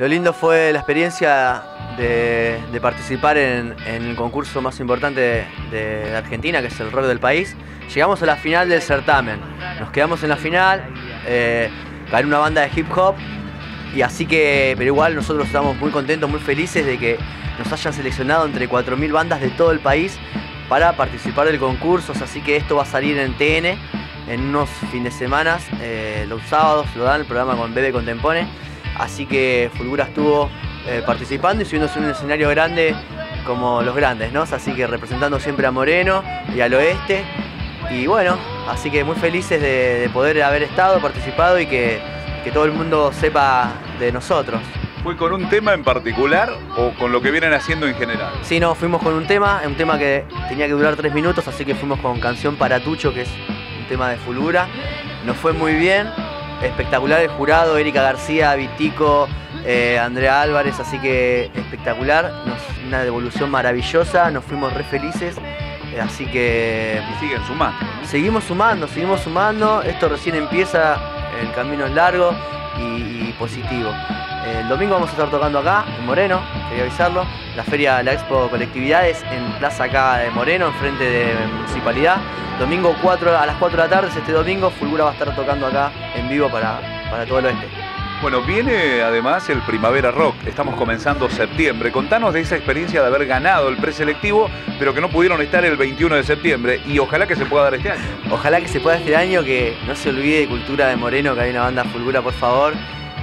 Lo lindo fue la experiencia de, participar en, el concurso más importante de, Argentina, que es el rock del país. Llegamos a la final del certamen, nos quedamos en la final, eh, una banda de hip hop, y así que, pero igual nosotros estamos muy contentos, muy felices de que nos hayan seleccionado entre 4.000 bandas de todo el país para participar del concurso, así que esto va a salir en TN en unos fines de semana, eh, los sábados lo dan el programa con Bebe Contempone, así que Fulgura estuvo eh, participando y subiéndose en un escenario grande como los grandes, ¿no? Así que representando siempre a Moreno y al oeste. Y bueno, así que muy felices de, poder haber estado, participado y que, todo el mundo sepa de nosotros. ¿Fue con un tema en particular o con lo que vienen haciendo en general? Sí, no, fuimos con un tema, un tema que tenía que durar tres minutos, así que fuimos con Canción para Tucho, que es un tema de Fulgura. Nos fue muy bien, espectacular el jurado, Erika García, Vitico, eh, Andrea Álvarez, así que espectacular, una devolución maravillosa, nos fuimos re felices, eh, así que... Y siguen sumando. Seguimos sumando, seguimos sumando, esto recién empieza, el camino es largo y, positivo. El domingo vamos a estar tocando acá, en Moreno, quería avisarlo, la feria, la Expo Colectividades en Plaza acá de Moreno, enfrente de Municipalidad. Domingo 4, a las 4 de la tarde, este domingo, Fulgura va a estar tocando acá en vivo para, para todo el oeste. Bueno, viene además el Primavera Rock. Estamos comenzando septiembre. Contanos de esa experiencia de haber ganado el preselectivo, pero que no pudieron estar el 21 de septiembre. Y ojalá que se pueda dar este año. Ojalá que se pueda este año, que no se olvide de Cultura de Moreno, que hay una banda Fulgura, por favor.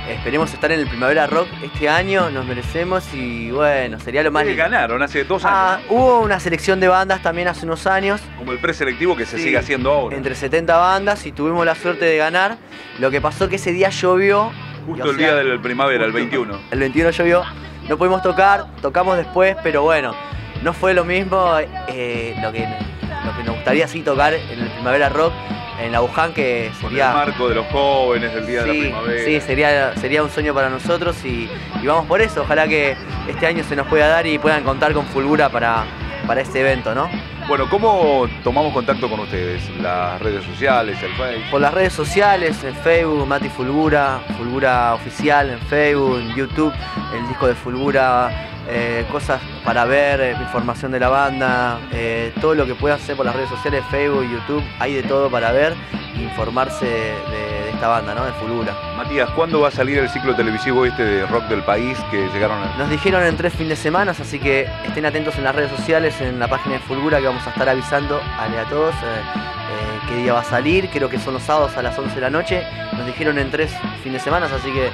Esperemos estar en el Primavera Rock este año, nos merecemos y bueno, sería lo más ganaron hace dos años. Ah, hubo una selección de bandas también hace unos años. Como el preselectivo que se sigue haciendo ahora. Entre 70 bandas y tuvimos la suerte de ganar. Lo que pasó que ese día llovió Justo el día del primavera, el 21. El 21 llovió, no pudimos tocar, tocamos después, pero bueno, no fue lo mismo eh, lo, que, lo que nos gustaría sí tocar en el Primavera Rock en la Wuhan, que sería... el marco de los jóvenes, del día de la primavera. Sí, sería, sería un sueño para nosotros y, vamos por eso. Ojalá que este año se nos pueda dar y puedan contar con Fulgura para, para este evento, ¿no? Bueno, ¿cómo tomamos contacto con ustedes? ¿Las redes sociales, el Facebook? Por las redes sociales, en Facebook, Mati Fulgura, Fulgura Oficial en Facebook, en YouTube, el disco de Fulgura, eh, cosas para ver, eh, información de la banda, eh, todo lo que puedan hacer por las redes sociales, Facebook, YouTube, hay de todo para ver informarse de esta banda, ¿no? De Fulgura. Matías, ¿cuándo va a salir el ciclo televisivo este de rock del país que llegaron a... Nos dijeron en tres fines de semana, así que estén atentos en las redes sociales, en la página de Fulgura, que vamos a estar avisando a todos eh, eh, qué día va a salir. Creo que son los sábados a las 11 de la noche. Nos dijeron en tres fines de semana, así que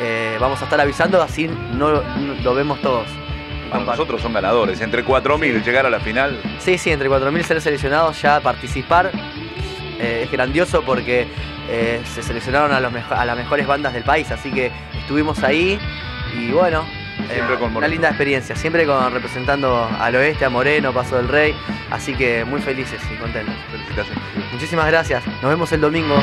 eh, vamos a estar avisando, así no, lo vemos todos. Para nosotros son ganadores, entre 4.000 llegar a la final. Sí, sí, entre 4.000 ser seleccionados, ya participar es grandioso porque eh, se seleccionaron a, las mejores bandas del país, así que estuvimos ahí y bueno, eh, una linda experiencia, siempre con, representando al oeste, a Moreno, Paso del Rey, así que muy felices y contentos. Felicitaciones. Muchísimas gracias, nos vemos el domingo.